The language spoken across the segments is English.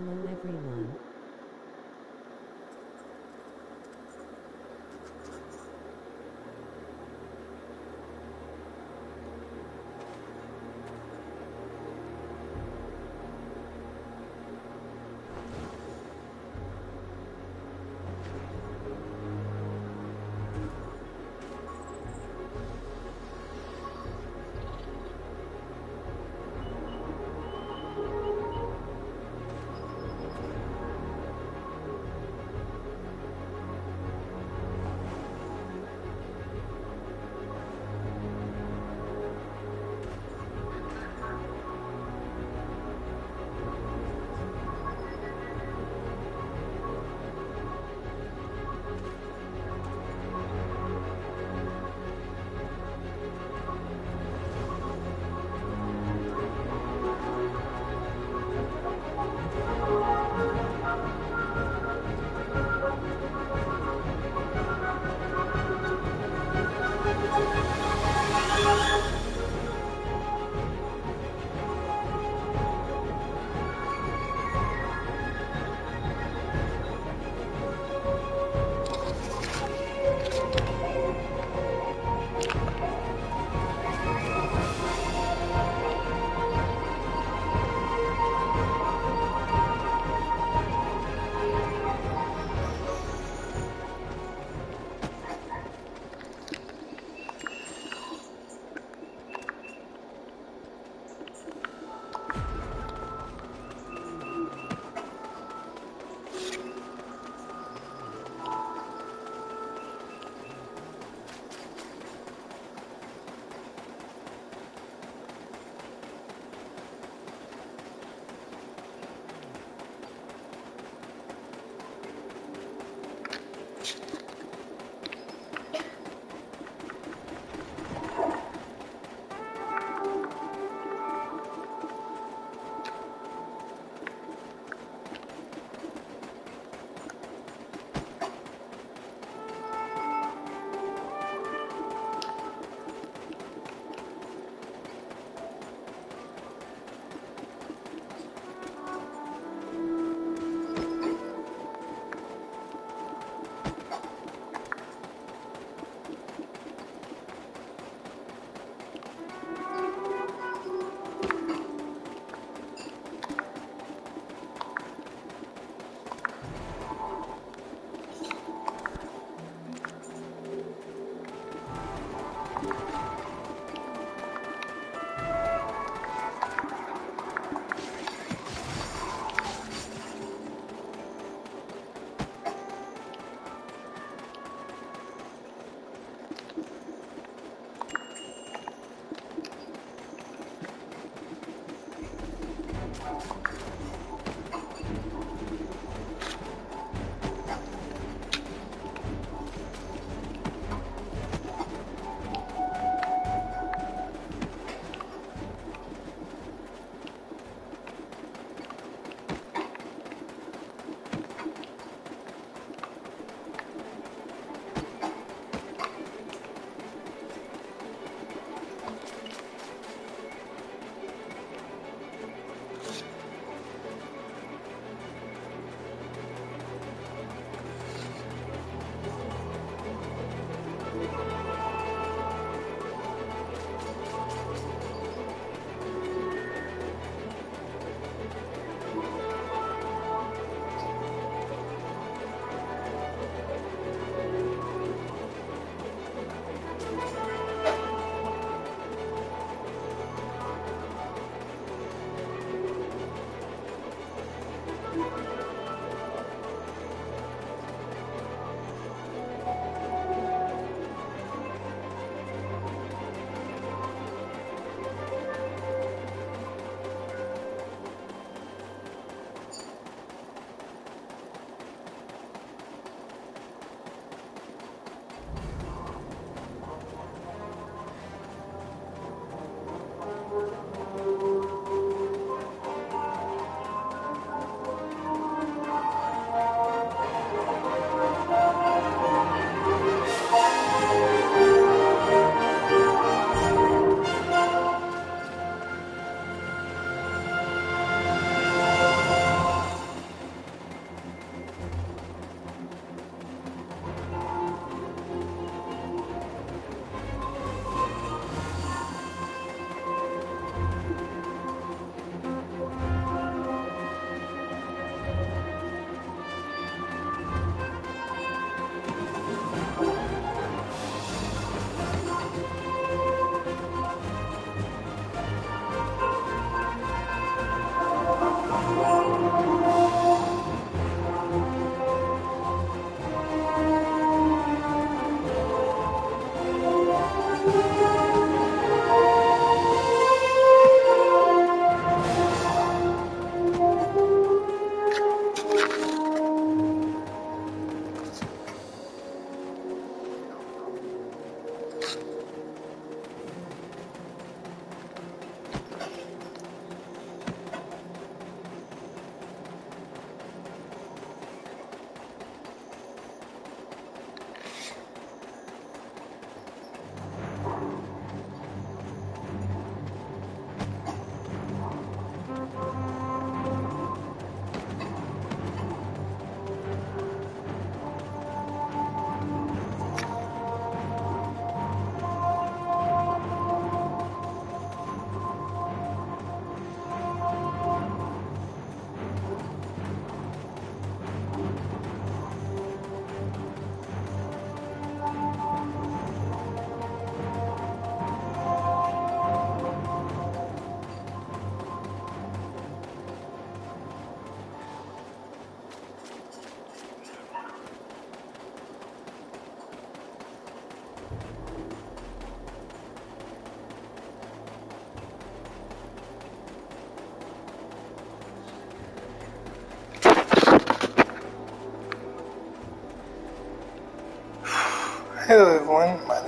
Hello everyone.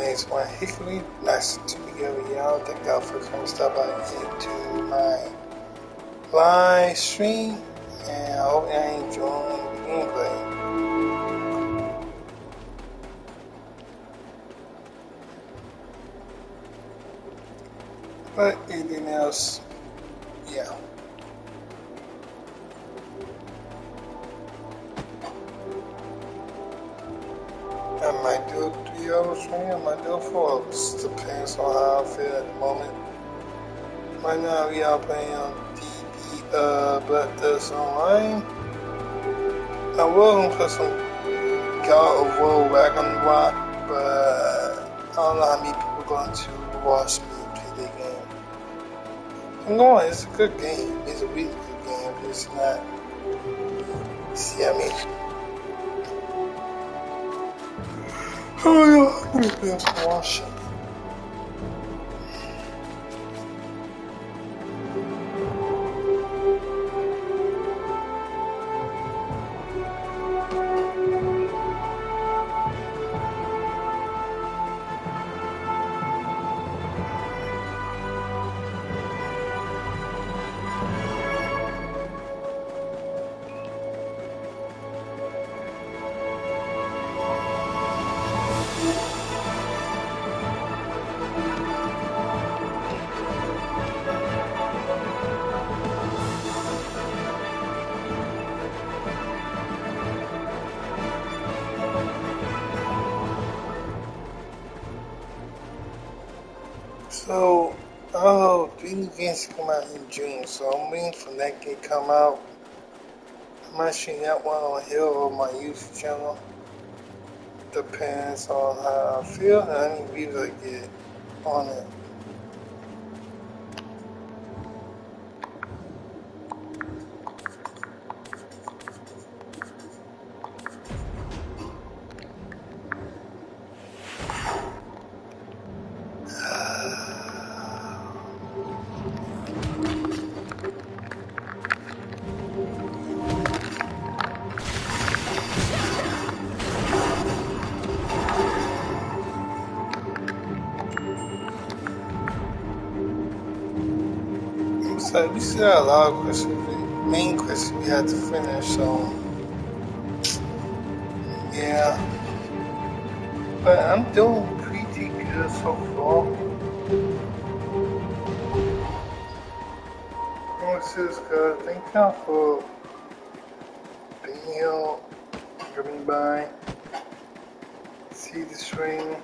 James One Hickory. Nice to be with y'all. Thank y'all for coming stop by into my live stream. And I hope y'all enjoying the gameplay. But anything else, Put some God of War back on but I don't know how many people are going to watch me play the game. I'm going, it's a good game. It's a really good game, but it's not see I mean Oh yeah, I'm gonna watch it. So, oh, three new games come out in June, so I'm waiting for that game to come out. I'm stream that one on here or my YouTube channel. Depends on how I feel and many views I get on it. But I'm doing pretty good so far. This is good. Thank you for being here, coming by, see the stream.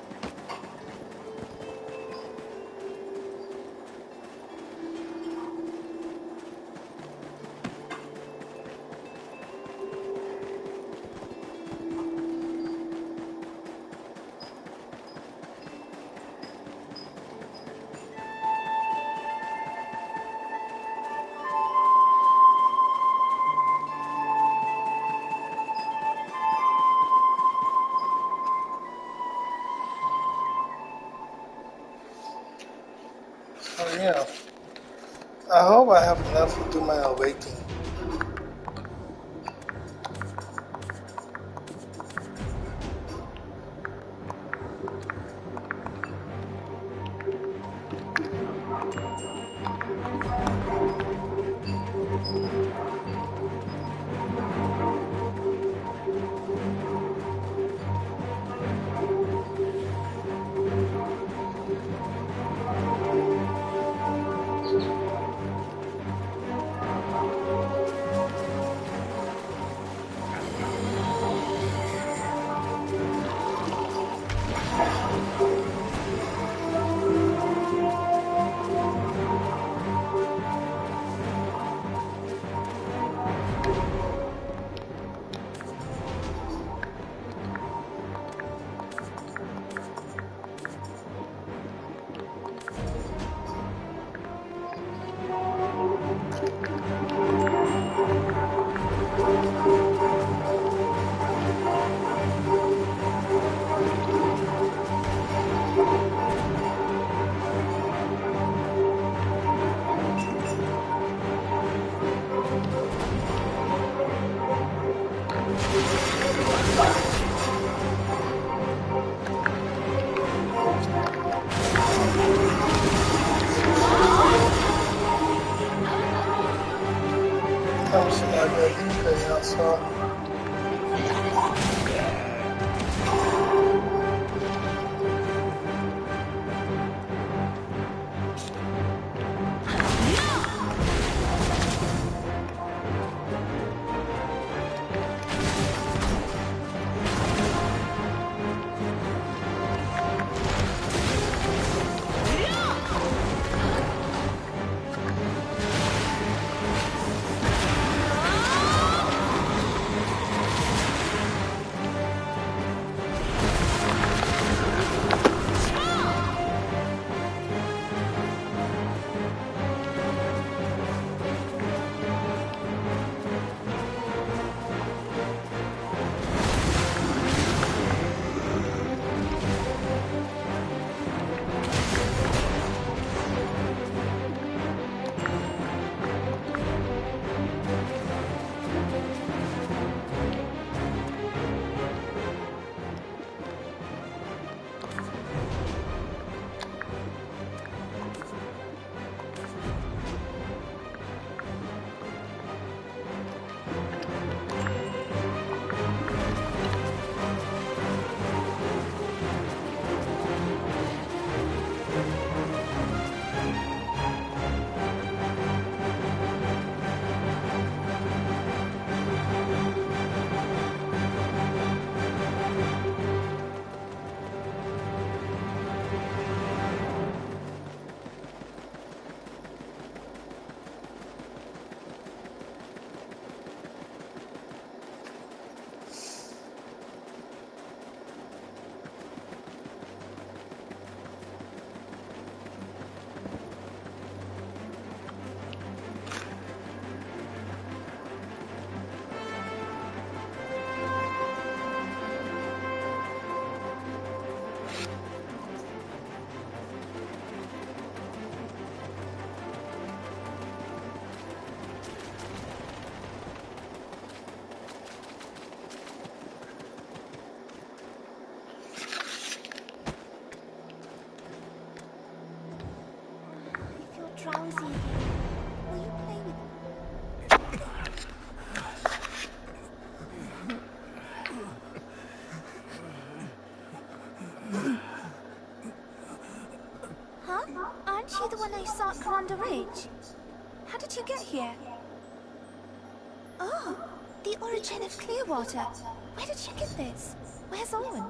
Clearwater. Where did you get this? Where's Owen?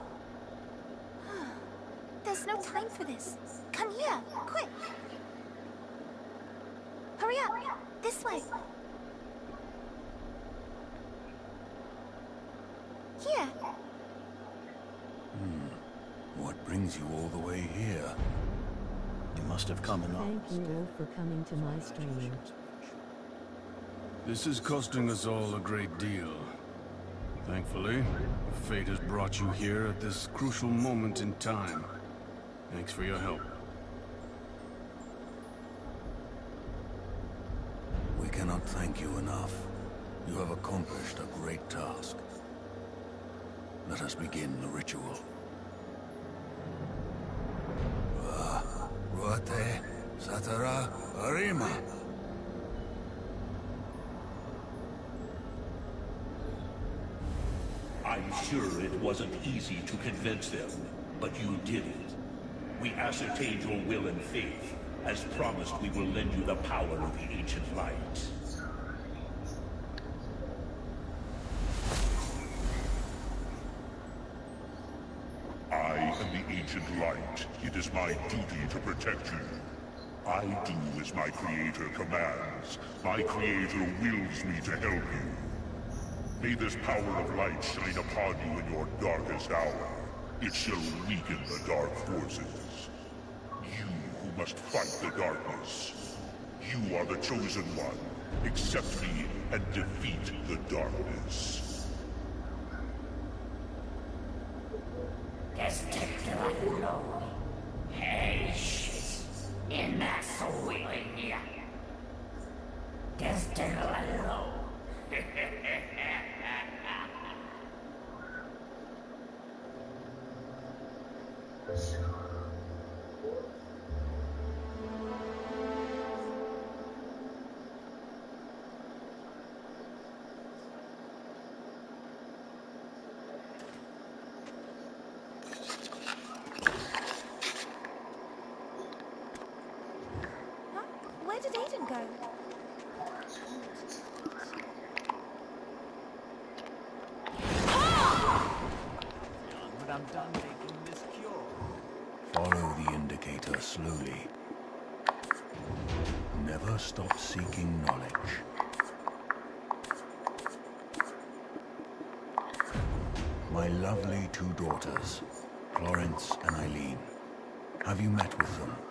There's no time for this. Come here, quick! Way! Here! Hmm. What brings you all the way here? You must have come enough. Thank you all for coming to my stream. This is costing us all a great deal. Thankfully, fate has brought you here at this crucial moment in time. Thanks for your help. Cannot thank you enough. You have accomplished a great task. Let us begin the ritual. Ah, Ruate, Satara, Arima. I'm sure it wasn't easy to convince them, but you did it. We ascertained your will and faith. As promised, we will lend you the power of the Ancient Light. I am the Ancient Light. It is my duty to protect you. I do as my Creator commands. My Creator wills me to help you. May this power of light shine upon you in your darkest hour. It shall weaken the dark forces. Must fight the darkness. You are the chosen one. Accept me and defeat the darkness. I'm done making this cure. Follow the indicator slowly. Never stop seeking knowledge. My lovely two daughters, Florence and Eileen. Have you met with them?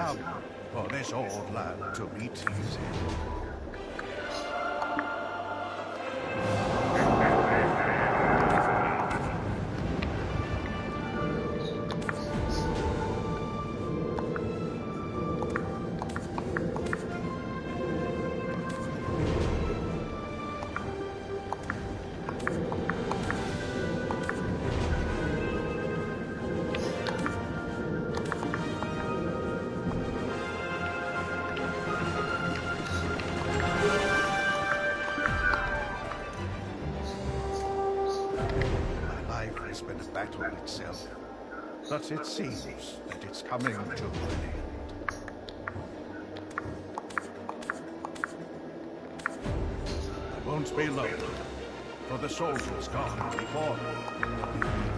Come for this old land to meet his but it seems that it's coming to an end. I won't be long, for the soldier's gone before me.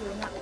Wound is